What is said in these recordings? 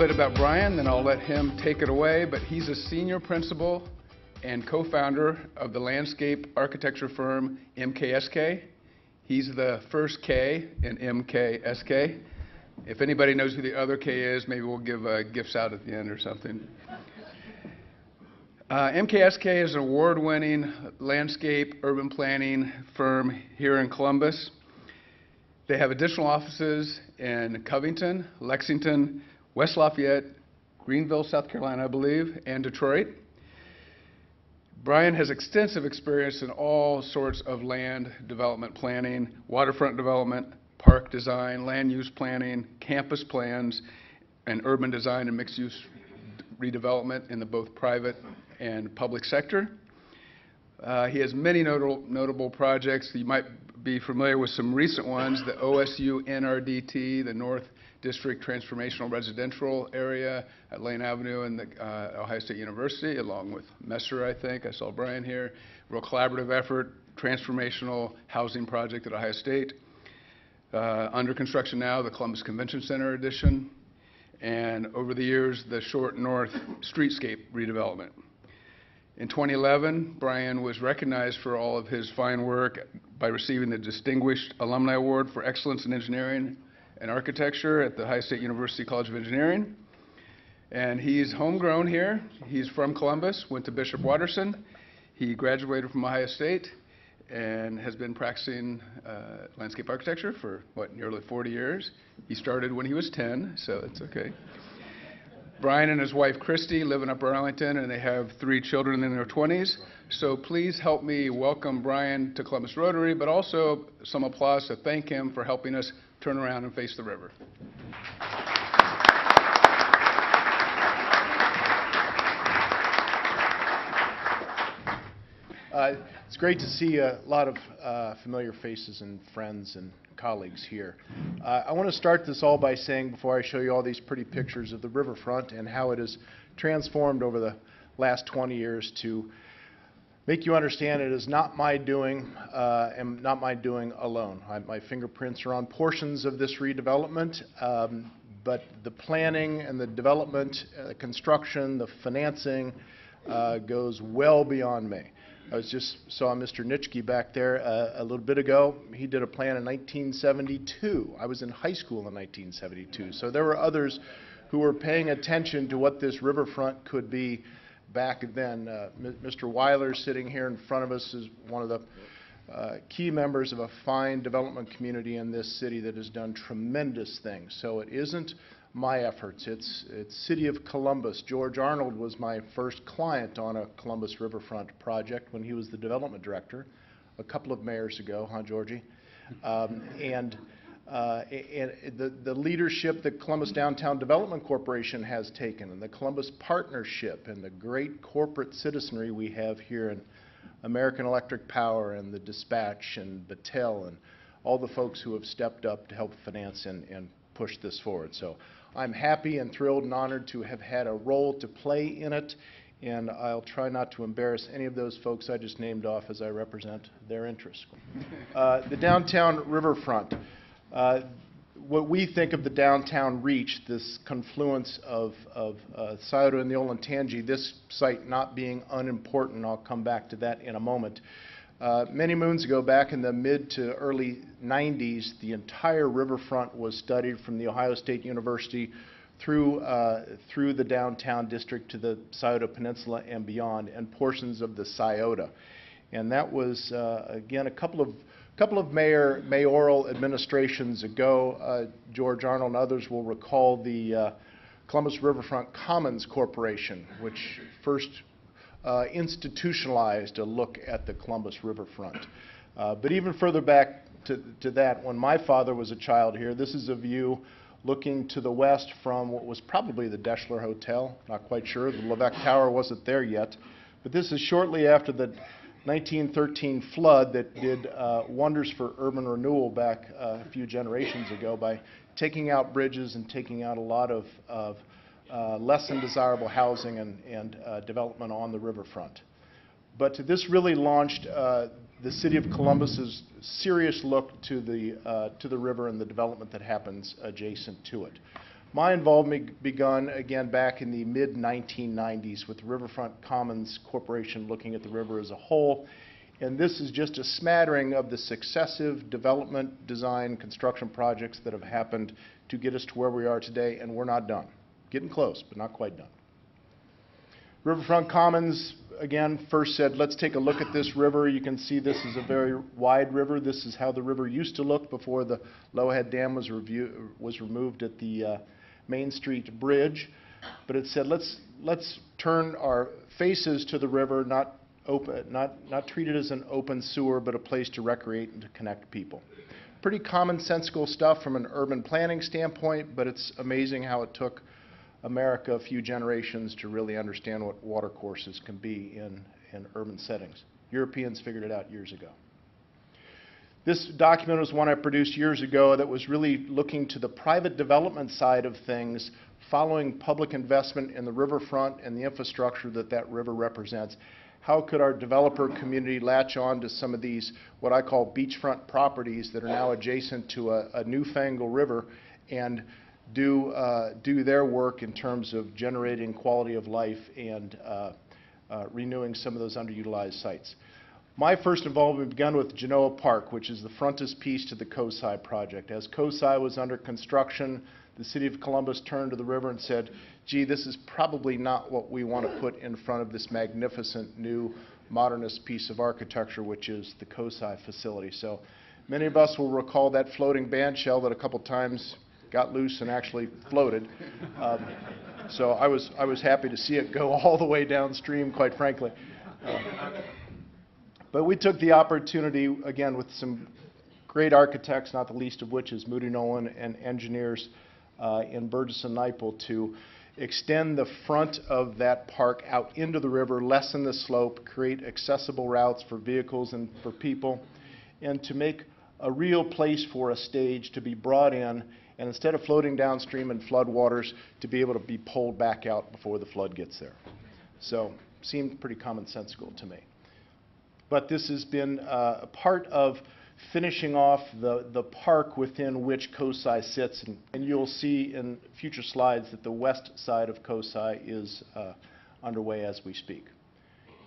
bit about Brian, then I'll let him take it away. But he's a senior principal and co-founder of the landscape architecture firm MKSK. He's the first K in MKSK. If anybody knows who the other K is, maybe we'll give uh, gifts out at the end or something. Uh, MKSK is an award-winning landscape urban planning firm here in Columbus. They have additional offices in Covington, Lexington, West Lafayette, Greenville, South Carolina, I believe, and Detroit. Brian has extensive experience in all sorts of land development planning, waterfront development, park design, land use planning, campus plans, and urban design and mixed use redevelopment in the both private and public sector. Uh, he has many notable, notable projects. You might be familiar with some recent ones, the OSU NRDT, the North District Transformational Residential Area at Lane Avenue and the uh, Ohio State University, along with Messer, I think. I saw Brian here. Real collaborative effort, transformational housing project at Ohio State. Uh, under construction now, the Columbus Convention Center addition, and over the years, the Short North Streetscape redevelopment. In 2011, Brian was recognized for all of his fine work by receiving the Distinguished Alumni Award for Excellence in Engineering and Architecture at the Ohio State University College of Engineering. And he's homegrown here. He's from Columbus, went to Bishop Watterson. He graduated from Ohio State and has been practicing uh, landscape architecture for, what, nearly 40 years. He started when he was 10, so it's okay. Brian and his wife Christy live in Upper Arlington, and they have three children in their 20s. So please help me welcome Brian to Columbus Rotary, but also some applause to thank him for helping us turn around and face the river. Uh, it's great to see a lot of uh, familiar faces and friends and colleagues here. Uh, I want to start this all by saying, before I show you all these pretty pictures of the riverfront and how it has transformed over the last 20 years to make you understand it is not my doing uh, and not my doing alone. I, my fingerprints are on portions of this redevelopment, um, but the planning and the development, uh, construction, the financing uh, goes well beyond me. I was just saw Mr. Nitschke back there uh, a little bit ago. He did a plan in 1972. I was in high school in 1972. So there were others who were paying attention to what this riverfront could be back then. Uh, Mr. Weiler sitting here in front of us is one of the uh, key members of a fine development community in this city that has done tremendous things. So it isn't my efforts. It's, it's City of Columbus. George Arnold was my first client on a Columbus Riverfront project when he was the development director a couple of mayors ago, huh, Georgie? Um, and uh, and the, the leadership that Columbus Downtown Development Corporation has taken, and the Columbus Partnership, and the great corporate citizenry we have here in American Electric Power, and the Dispatch, and Battelle, and all the folks who have stepped up to help finance and, and push this forward. So I'm happy and thrilled and honored to have had a role to play in it, and I'll try not to embarrass any of those folks I just named off as I represent their interests. Uh, the downtown riverfront. Uh, what we think of the downtown reach, this confluence of, of uh, Scioto and the Olentangy, this site not being unimportant, I'll come back to that in a moment. Uh, many moons ago, back in the mid to early 90s, the entire riverfront was studied from The Ohio State University through, uh, through the downtown district to the Scioto Peninsula and beyond, and portions of the Scioto. And that was, uh, again, a couple of, couple of mayor, mayoral administrations ago. Uh, George Arnold and others will recall the uh, Columbus Riverfront Commons Corporation, which first uh, institutionalized a look at the Columbus riverfront. Uh, but even further back to, to that, when my father was a child here, this is a view looking to the west from what was probably the Deshler Hotel. Not quite sure. The LeVeque Tower wasn't there yet. But this is shortly after the 1913 flood that did uh, wonders for urban renewal back uh, a few generations ago by taking out bridges and taking out a lot of, of uh, less than desirable housing and, and uh, development on the riverfront. But this really launched uh, the city of Columbus's serious look to the, uh, to the river and the development that happens adjacent to it. My involvement begun again back in the mid-1990s with Riverfront Commons Corporation looking at the river as a whole. And this is just a smattering of the successive development, design, construction projects that have happened to get us to where we are today, and we're not done. Getting close, but not quite done. Riverfront Commons, again, first said, let's take a look at this river. You can see this is a very wide river. This is how the river used to look before the Lowhead Dam was, was removed at the uh, Main Street Bridge. But it said, let's, let's turn our faces to the river, not, open, not, not treat it as an open sewer, but a place to recreate and to connect people. Pretty commonsensical stuff from an urban planning standpoint, but it's amazing how it took America a few generations to really understand what watercourses can be in, in urban settings. Europeans figured it out years ago. This document was one I produced years ago that was really looking to the private development side of things, following public investment in the riverfront and the infrastructure that that river represents. How could our developer community latch on to some of these, what I call beachfront properties that are now adjacent to a, a newfangled river and do, uh, do their work in terms of generating quality of life and uh, uh, renewing some of those underutilized sites. My first involvement began with Genoa Park, which is the frontispiece to the COSI project. As COSI was under construction, the city of Columbus turned to the river and said, gee, this is probably not what we want to put in front of this magnificent new modernist piece of architecture, which is the COSI facility. So many of us will recall that floating band shell that a couple times got loose and actually floated. Um, so I was, I was happy to see it go all the way downstream, quite frankly. Uh, but we took the opportunity, again, with some great architects, not the least of which is Moody Nolan, and engineers uh, in Burgess and Niple, to extend the front of that park out into the river, lessen the slope, create accessible routes for vehicles and for people, and to make a real place for a stage to be brought in and instead of floating downstream in flood waters, to be able to be pulled back out before the flood gets there. So, seemed pretty commonsensical to me. But this has been uh, a part of finishing off the, the park within which COSI sits, and, and you'll see in future slides that the west side of COSI is uh, underway as we speak.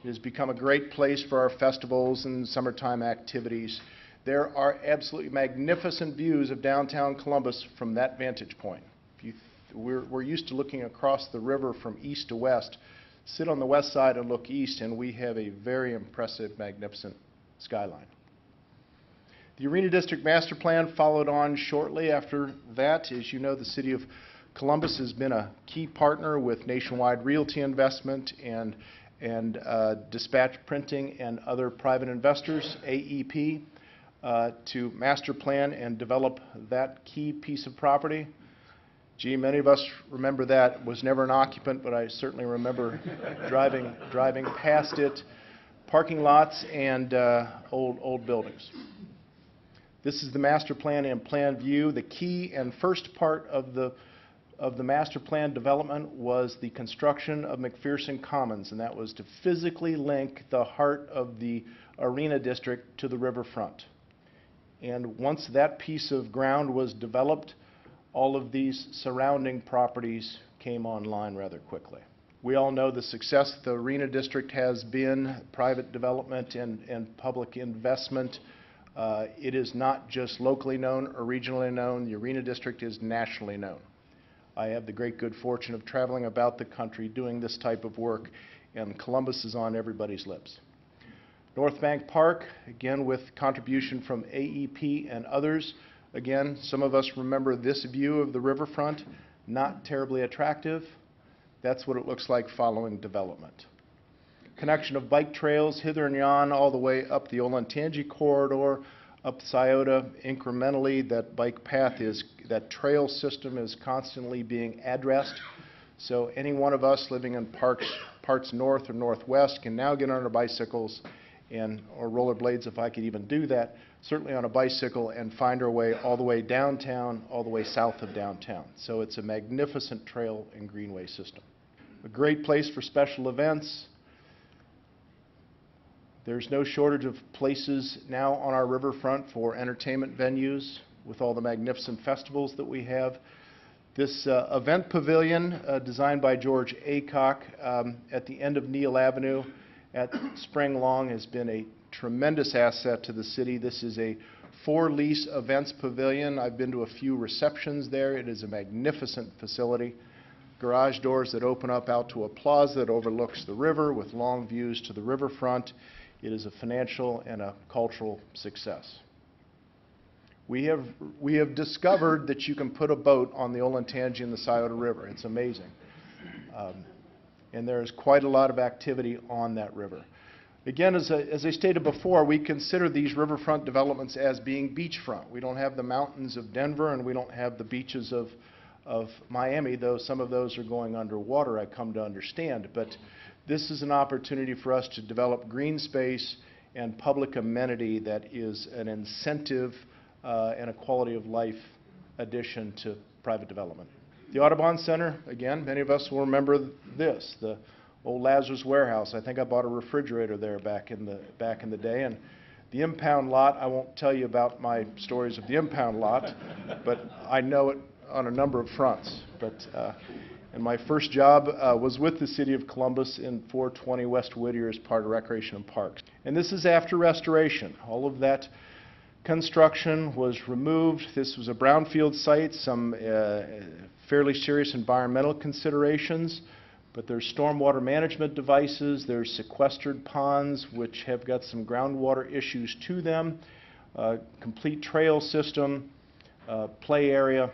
It has become a great place for our festivals and summertime activities. There are absolutely magnificent views of downtown Columbus from that vantage point. Th we're, we're used to looking across the river from east to west. Sit on the west side and look east, and we have a very impressive, magnificent skyline. The Arena District Master Plan followed on shortly after that. As you know, the City of Columbus has been a key partner with Nationwide Realty Investment and, and uh, Dispatch Printing and other private investors, AEP uh, to master plan and develop that key piece of property. Gee, many of us remember that. Was never an occupant, but I certainly remember driving, driving past it, parking lots and uh, old, old buildings. This is the master plan and plan view. The key and first part of the of the master plan development was the construction of McPherson Commons, and that was to physically link the heart of the arena district to the riverfront. And once that piece of ground was developed, all of these surrounding properties came online rather quickly. We all know the success the Arena District has been, private development and, and public investment. Uh, it is not just locally known or regionally known. The Arena District is nationally known. I have the great good fortune of traveling about the country doing this type of work, and Columbus is on everybody's lips. North Bank Park, again with contribution from AEP and others. Again, some of us remember this view of the riverfront, not terribly attractive. That's what it looks like following development. Connection of bike trails hither and yon all the way up the Olentangy corridor, up Scioto incrementally. That bike path is, that trail system is constantly being addressed. So any one of us living in parks, parts north or northwest can now get on our bicycles and, or rollerblades if I could even do that, certainly on a bicycle and find our way all the way downtown, all the way south of downtown. So it's a magnificent trail and greenway system. A great place for special events. There's no shortage of places now on our riverfront for entertainment venues with all the magnificent festivals that we have. This uh, event pavilion, uh, designed by George Acock um, at the end of Neil Avenue at Spring Long, has been a tremendous asset to the city. This is a for-lease events pavilion. I've been to a few receptions there. It is a magnificent facility. Garage doors that open up out to a plaza that overlooks the river with long views to the riverfront. It is a financial and a cultural success. We have, we have discovered that you can put a boat on the Olentangy and the Scioto River. It's amazing. Um, And there is quite a lot of activity on that river. Again, as I, as I stated before, we consider these riverfront developments as being beachfront. We don't have the mountains of Denver and we don't have the beaches of, of Miami, though some of those are going underwater, I come to understand. But this is an opportunity for us to develop green space and public amenity that is an incentive uh, and a quality of life addition to private development. The Audubon Center, again, many of us will remember this, the old Lazarus Warehouse. I think I bought a refrigerator there back in the, back in the day. And the impound lot, I won't tell you about my stories of the impound lot, but I know it on a number of fronts. But, uh, and my first job uh, was with the City of Columbus in 420 West Whittier as part of Recreation and Parks. And this is after restoration. All of that construction was removed. This was a brownfield site, some uh, fairly serious environmental considerations, but there's stormwater management devices, there's sequestered ponds, which have got some groundwater issues to them, uh, complete trail system, uh, play area,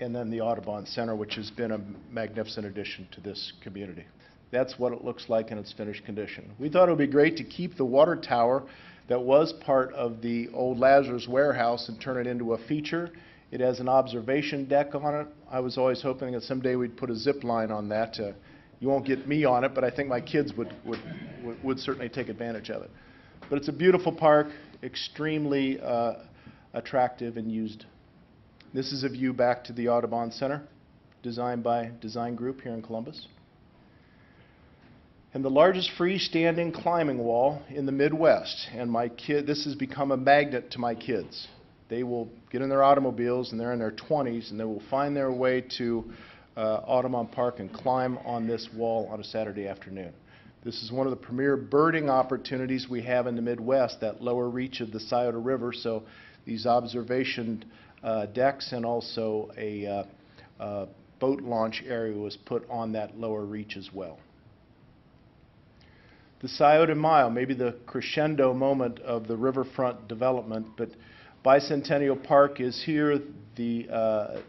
and then the Audubon Center, which has been a magnificent addition to this community. That's what it looks like in its finished condition. We thought it would be great to keep the water tower that was part of the old Lazarus warehouse and turn it into a feature. It has an observation deck on it. I was always hoping that someday we'd put a zip line on that. You won't get me on it, but I think my kids would, would, would, would certainly take advantage of it. But it's a beautiful park, extremely uh, attractive and used. This is a view back to the Audubon Center, designed by Design Group here in Columbus. And the largest freestanding climbing wall in the Midwest. And my kid, this has become a magnet to my kids. They will get in their automobiles and they're in their 20s and they will find their way to uh, Audubon Park and climb on this wall on a Saturday afternoon. This is one of the premier birding opportunities we have in the Midwest, that lower reach of the Scioto River. So these observation uh, decks and also a uh, uh, boat launch area was put on that lower reach as well. The Scioto Mile, maybe the crescendo moment of the riverfront development, but Bicentennial Park is here. The, uh,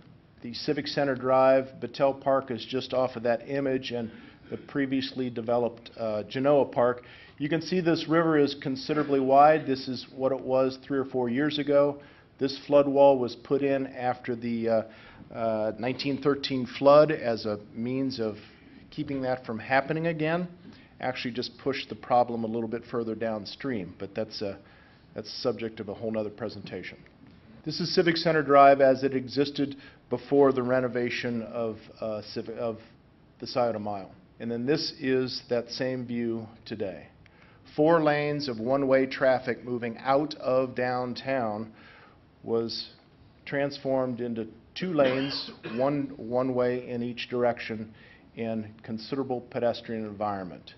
the Civic Center Drive, Battelle Park is just off of that image, and the previously developed uh, Genoa Park. You can see this river is considerably wide. This is what it was three or four years ago. This flood wall was put in after the uh, uh, 1913 flood as a means of keeping that from happening again. Actually, just pushed the problem a little bit further downstream, but that's a that's the subject of a whole nother presentation. This is Civic Center Drive as it existed before the renovation of, uh, Civic, of the Scioto Mile. And then this is that same view today. Four lanes of one-way traffic moving out of downtown was transformed into two lanes, one one-way in each direction, and considerable pedestrian environment.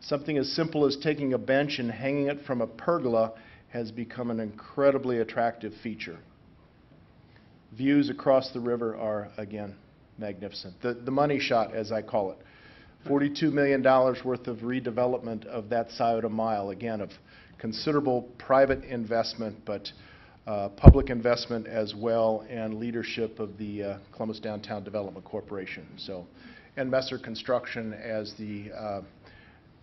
Something as simple as taking a bench and hanging it from a pergola has become an incredibly attractive feature. Views across the river are, again, magnificent. The, the money shot, as I call it. $42 million worth of redevelopment of that side Scioto Mile, again, of considerable private investment, but uh, public investment as well, and leadership of the uh, Columbus Downtown Development Corporation. So, and Messer Construction as the uh,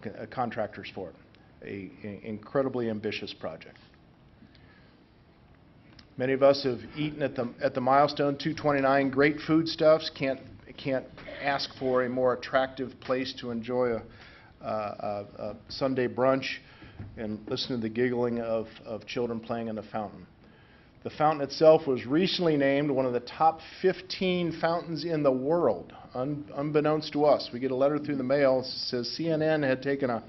uh, contractors for it. A, incredibly ambitious project. Many of us have eaten at the, at the Milestone 229, great foodstuffs. Can't, can't ask for a more attractive place to enjoy a, a, a Sunday brunch and listen to the giggling of, of children playing in the fountain. The fountain itself was recently named one of the top 15 fountains in the world, un, unbeknownst to us. We get a letter through the mail that says CNN had taken a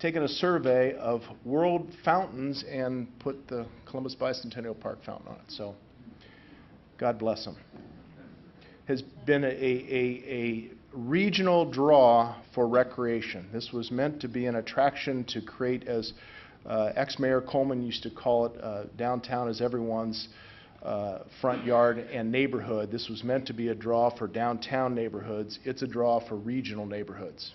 taken a survey of world fountains and put the Columbus Bicentennial Park fountain on it. So, God bless them. has been a, a, a regional draw for recreation. This was meant to be an attraction to create, as uh, ex-mayor Coleman used to call it, uh, downtown is everyone's uh, front yard and neighborhood. This was meant to be a draw for downtown neighborhoods. It's a draw for regional neighborhoods.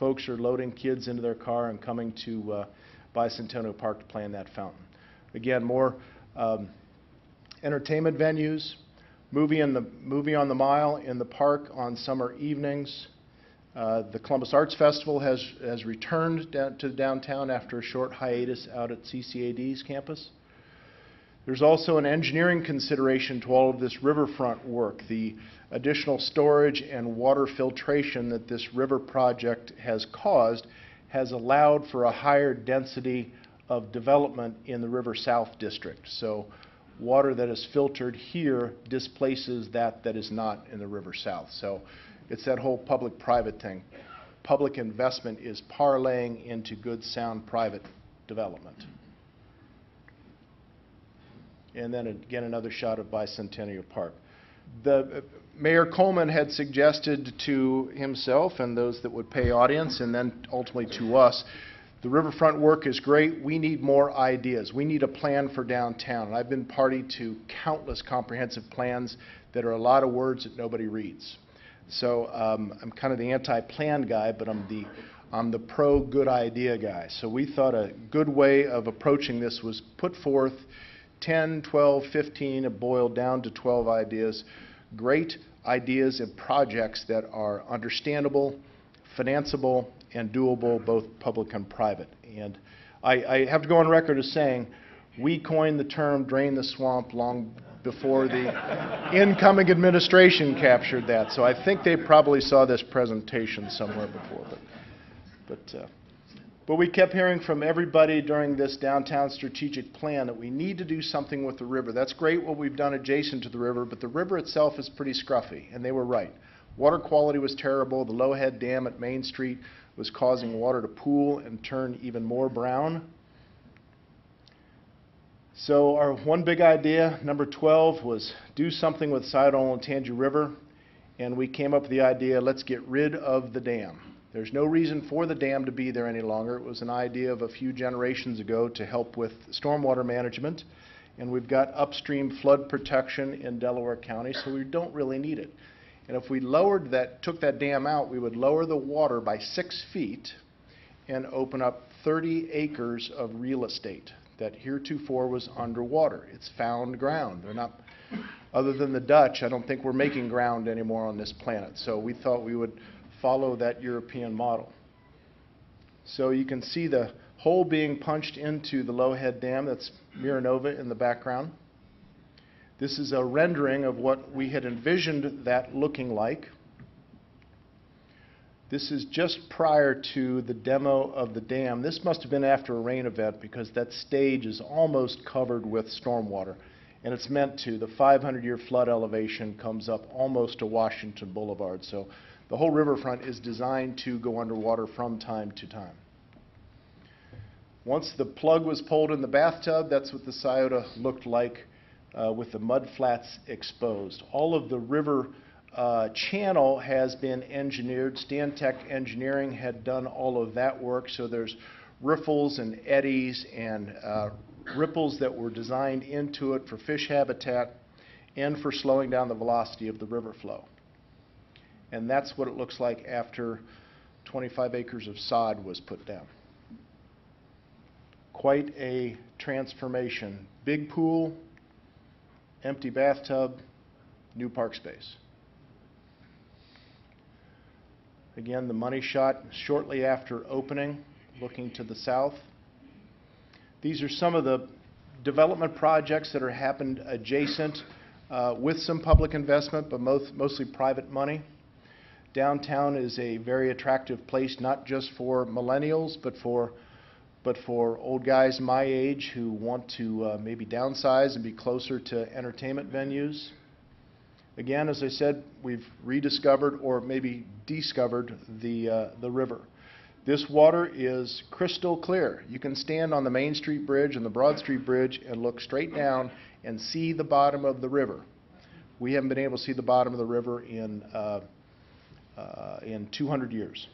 Folks are loading kids into their car and coming to uh, Bicentennial Park to play in that fountain. Again, more um, entertainment venues, movie in the movie on the mile in the park on summer evenings. Uh, the Columbus Arts Festival has has returned down to downtown after a short hiatus out at CCAD's campus. There's also an engineering consideration to all of this riverfront work. The additional storage and water filtration that this river project has caused has allowed for a higher density of development in the River South District. So water that is filtered here displaces that that is not in the River South. So it's that whole public-private thing. Public investment is parlaying into good, sound private development. And then again, another shot of Bicentennial Park. The, uh, Mayor Coleman had suggested to himself and those that would pay audience, and then ultimately to us, the riverfront work is great. We need more ideas. We need a plan for downtown. And I've been party to countless comprehensive plans that are a lot of words that nobody reads. So um, I'm kind of the anti-plan guy, but I'm the I'm the pro good idea guy. So we thought a good way of approaching this was put forth 10, 12, 15, it boiled down to 12 ideas. Great ideas and projects that are understandable, financeable, and doable, both public and private. And I, I have to go on record as saying, we coined the term drain the swamp long before the incoming administration captured that. So I think they probably saw this presentation somewhere before. But, but, uh, but we kept hearing from everybody during this downtown strategic plan that we need to do something with the river. That's great what we've done adjacent to the river, but the river itself is pretty scruffy, and they were right. Water quality was terrible. The Lowhead Dam at Main Street was causing water to pool and turn even more brown. So our one big idea, number 12, was do something with Scioto and Olentangy River, and we came up with the idea, let's get rid of the dam. There's no reason for the dam to be there any longer. It was an idea of a few generations ago to help with stormwater management, and we've got upstream flood protection in Delaware County, so we don't really need it. And if we lowered that, took that dam out, we would lower the water by six feet and open up 30 acres of real estate that heretofore was underwater. It's found ground. They're not, other than the Dutch, I don't think we're making ground anymore on this planet. So we thought we would follow that European model. So you can see the hole being punched into the Lowhead Dam. That's Miranova in the background. This is a rendering of what we had envisioned that looking like. This is just prior to the demo of the dam. This must have been after a rain event because that stage is almost covered with stormwater. And it's meant to. The 500-year flood elevation comes up almost to Washington Boulevard. So the whole riverfront is designed to go underwater from time to time. Once the plug was pulled in the bathtub, that's what the Scioto looked like uh, with the mud flats exposed. All of the river uh, channel has been engineered. Stantec Engineering had done all of that work, so there's riffles and eddies and uh, ripples that were designed into it for fish habitat and for slowing down the velocity of the river flow. And that's what it looks like after 25 acres of sod was put down. Quite a transformation. Big pool, empty bathtub, new park space. Again, the money shot shortly after opening, looking to the south. These are some of the development projects that are happened adjacent uh, with some public investment, but most, mostly private money. Downtown is a very attractive place, not just for millennials, but for but for old guys my age who want to uh, maybe downsize and be closer to entertainment venues. Again, as I said, we've rediscovered or maybe discovered the, uh, the river. This water is crystal clear. You can stand on the Main Street Bridge and the Broad Street Bridge and look straight down and see the bottom of the river. We haven't been able to see the bottom of the river in, uh, uh, in 200 years.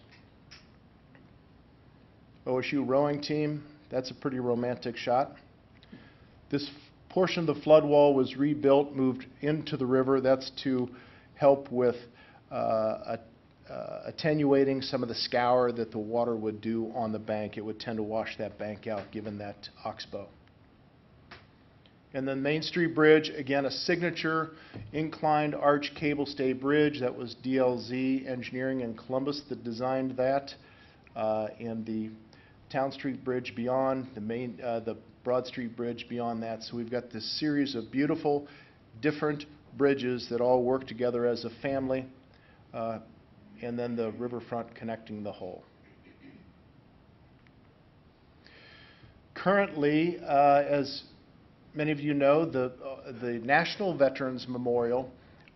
OSU rowing team, that's a pretty romantic shot. This portion of the flood wall was rebuilt, moved into the river. That's to help with uh, uh, attenuating some of the scour that the water would do on the bank. It would tend to wash that bank out, given that oxbow. And then Main Street Bridge, again, a signature inclined arch cable stay bridge. That was DLZ Engineering in Columbus that designed that. Uh, And the Town Street Bridge beyond, the main, uh, the Broad Street Bridge beyond that. So we've got this series of beautiful, different bridges that all work together as a family. uh, And then the riverfront connecting the whole. Currently, uh, as many of you know, the, uh, the National Veterans Memorial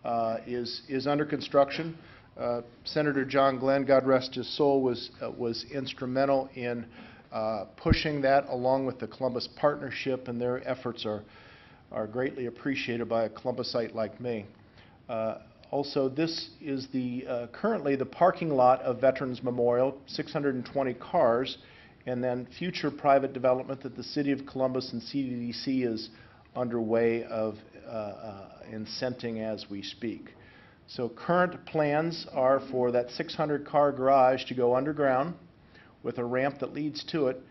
uh, is, is under construction. Uh, Senator John Glenn, God rest his soul, was, uh, was instrumental in uh, pushing that along with the Columbus Partnership, and their efforts are, are greatly appreciated by a Columbusite like me. Uh, Also, this is the, currently the parking lot of Veterans Memorial, 620 cars, and then future private development that the City of Columbus and CDDC is underway of uh, uh, incenting as we speak. So current plans are for that 600-car garage to go underground with a ramp that leads to it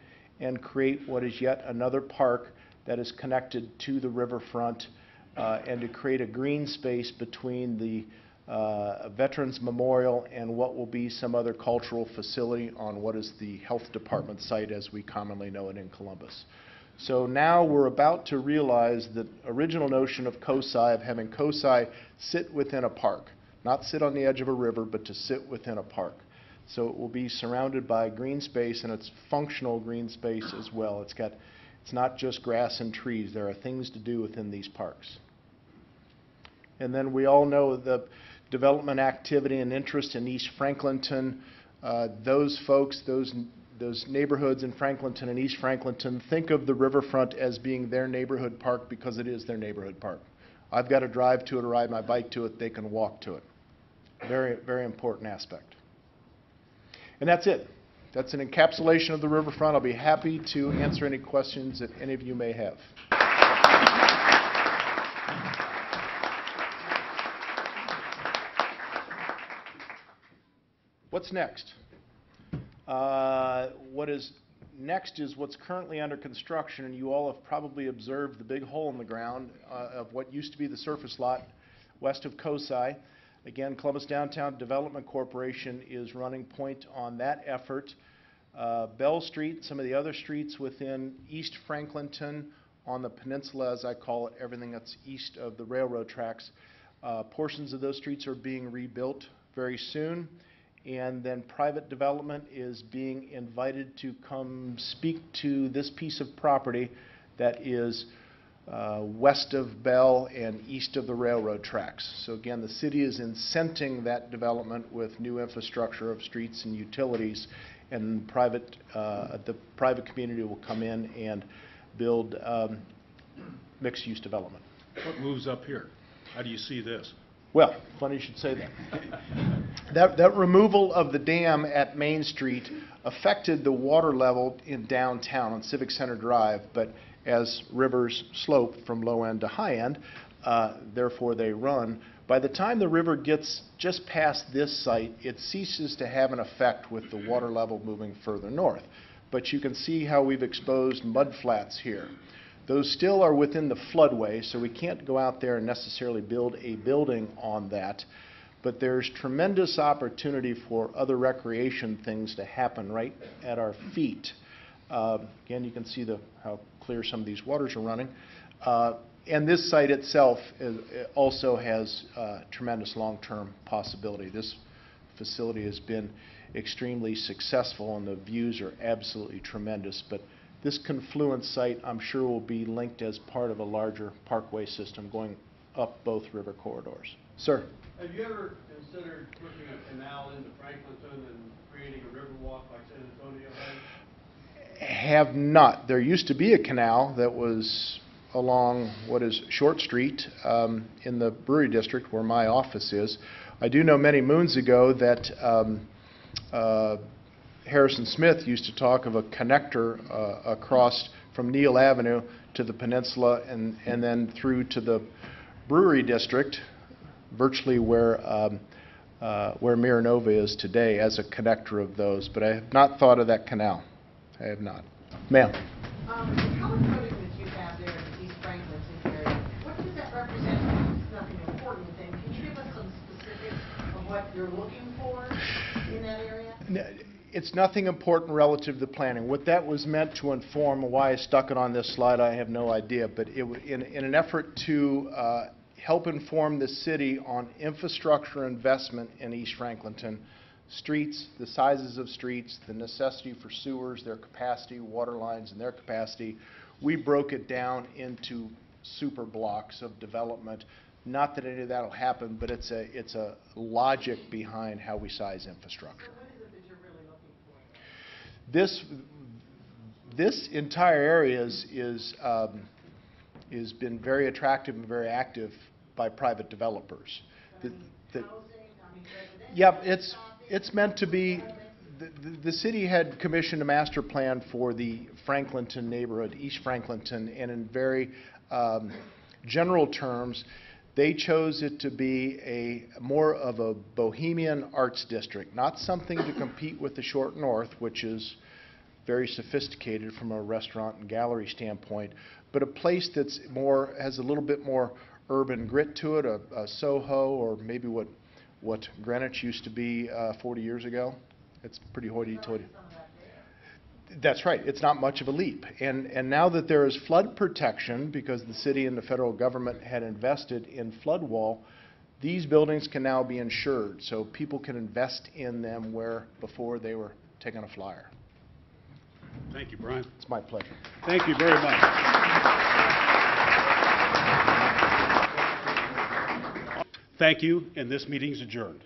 and create what is yet another park that is connected to the riverfront uh, and to create a green space between the uh, Veterans Memorial and what will be some other cultural facility on what is the Health Department site as we commonly know it in Columbus. So now we're about to realize the original notion of COSI, of having COSI sit within a park, not sit on the edge of a river, but to sit within a park. So it will be surrounded by green space, and it's functional green space as well. It's got, it's not just grass and trees. There are things to do within these parks. And then we all know the development activity and interest in East Franklinton. Uh, Those folks, those, those neighborhoods in Franklinton and East Franklinton, think of the riverfront as being their neighborhood park because it is their neighborhood park. I've got to drive to it or ride my bike to it, they can walk to it. Very, very important aspect. And that's it. That's an encapsulation of the riverfront. I'll be happy to answer any questions that any of you may have. What's next? Uh, What is next is what's currently under construction, and you all have probably observed the big hole in the ground uh, of what used to be the surface lot west of COSI. Again, Columbus Downtown Development Corporation is running point on that effort. Uh, Bell Street, some of the other streets within East Franklinton, on the peninsula, as I call it, everything that's east of the railroad tracks. Uh, Portions of those streets are being rebuilt very soon. And then private development is being invited to come speak to this piece of property that is uh, west of Bell and east of the railroad tracks. So again, the city is incenting that development with new infrastructure of streets and utilities, and private, uh, the private community will come in and build um, mixed-use development. What moves up here? How do you see this? Well, funny you should say that. That, that removal of the dam at Main Street affected the water level in downtown on Civic Center Drive, but as rivers slope from low end to high end, uh, therefore they run. By the time the river gets just past this site, it ceases to have an effect with the water level moving further north. But you can see how we've exposed mud flats here. Those still are within the floodway, so we can't go out there and necessarily build a building on that. But there's tremendous opportunity for other recreation things to happen right at our feet. Uh, Again, you can see the, how clear some of these waters are running. Uh, And this site itself is- also has uh, tremendous long-term possibility. This facility has been extremely successful, and the views are absolutely tremendous. But this confluence site, I'm sure, will be linked as part of a larger parkway system going up both river corridors. Sir? Have you ever considered pushing a canal into Franklinton and creating a river walk like San Antonio has? Have not. There used to be a canal that was along what is Short Street um, in the Brewery District, where my office is. I do know many moons ago that um, uh, Harrison Smith used to talk of a connector uh, across from Neil Avenue to the peninsula and, and then through to the Brewery District, virtually where, um, uh, where Miranova is today, as a connector of those. But I have not thought of that canal. I have not. Ma'am? Um, the that the that? It's nothing important that relative to planning. What that was meant to inform, why I stuck it on this slide, I have no idea, but it, in, in an effort to uh, help inform the city on infrastructure investment in East Franklinton, streets, the sizes of streets, the necessity for sewers, their capacity, water lines and their capacity, we broke it down into super blocks of development. Not that any of that'll happen, but it's a, it's a logic behind how we size infrastructure. What is it that you're really looking for? This, this entire area is, is, um, is been very attractive and very active by private developers. The- the- housing, I mean, residential. Yep, it's, it's meant to be, the, the- the city had commissioned a master plan for the Franklinton neighborhood, East Franklinton, and in very um, general terms, they chose it to be a, more of a bohemian arts district, not something to compete with the Short North, which is very sophisticated from a restaurant and gallery standpoint, but a place that's more, has a little bit more urban grit to it, a a Soho, or maybe what, what Greenwich used to be uh, 40 years ago. It's pretty hoity-toity. Some of that there. That's right, it's not much of a leap. And, and now that there is flood protection, because the city and the federal government had invested in flood wall, these buildings can now be insured, so people can invest in them where before they were taking a flyer. Thank you, Brian. It's my pleasure. Thank you very much. Thank you, and this meeting is adjourned.